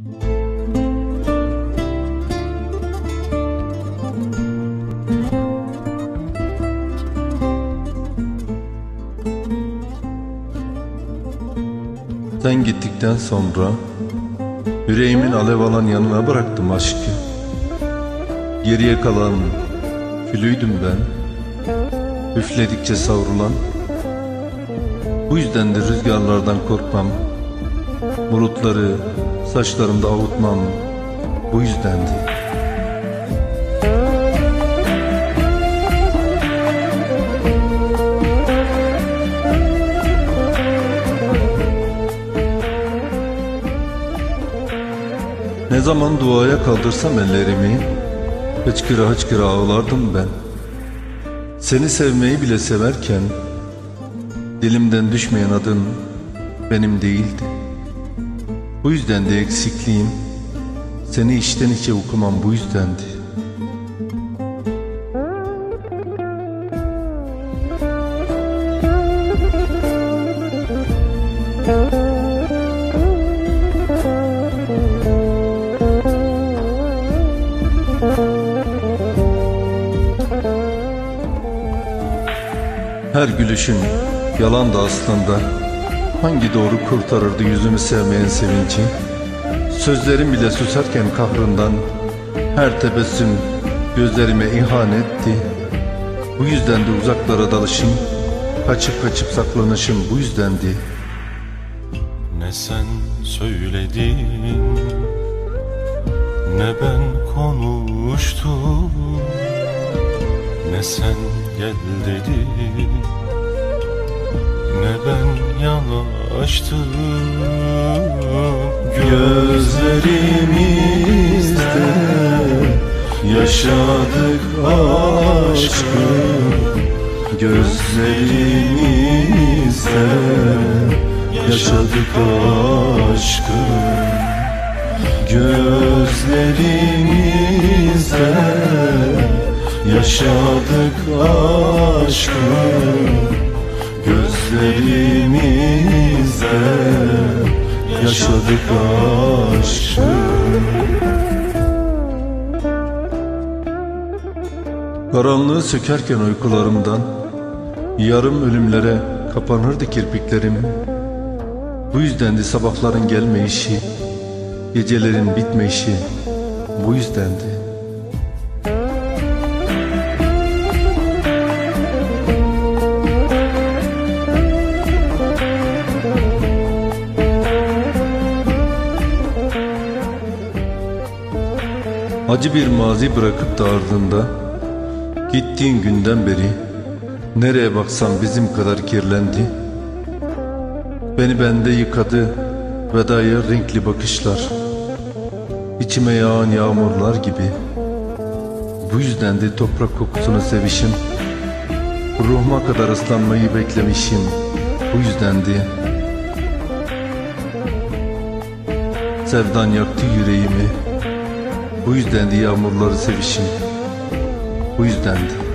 Sen gittikten sonra Yüreğimin alev alan yanına bıraktım aşkı. Geriye kalan külüydüm ben. Üfledikçe savrulan. Bu yüzden de rüzgarlardan korkmam Bulutları saçlarımda avutmam Bu yüzdendi. Ne zaman duaya kaldırsam ellerimi Hıçkıra hıçkıra ağlardım ben. Seni sevmeyi bile severken Dilimden düşmeyen adın benim değildi Bu yüzden de eksikliğim Seni içten içe okumam bu yüzdendi. Her gülüşün yalan da aslında Hangi doğru kurtarırdı yüzümü sevmeyen sevinci Sözlerim bile susarken kahrından Her tebessüm gözlerime ihanetti Bu yüzden de uzaklara dalışım Kaçıp kaçıp saklanışım bu yüzdendi. Ne sen söyledin Ne ben konuştum Ne sen gel dedin Ne ben yanaştım Gözlerimizde Yaşadık aşkı. Gözlerimizde Yaşadık aşkı. Gözlerimizde Yaşadık aşkı Gözlerimizde Yaşadık aşkı. Karanlığı sökerken uykularımdan Yarım ölümlere kapanırdı kirpiklerim. Bu yüzdendi sabahların gelmeyişi Gecelerin bitmeyişi Bu yüzdendi Acı bir mazi bırakıp da ardında Gittiğin günden beri Nereye baksam bizim kadar kirlendi. Beni bende yıkadı Vedaya renkli bakışlar İçime yağan yağmurlar gibi. Bu yüzden de toprak kokusunu sevişim Ruhuma kadar ıslanmayı beklemişim. Bu yüzden de Sevdan yaktı yüreğimi Bu yüzden de yağmurları sevişim. Bu yüzden de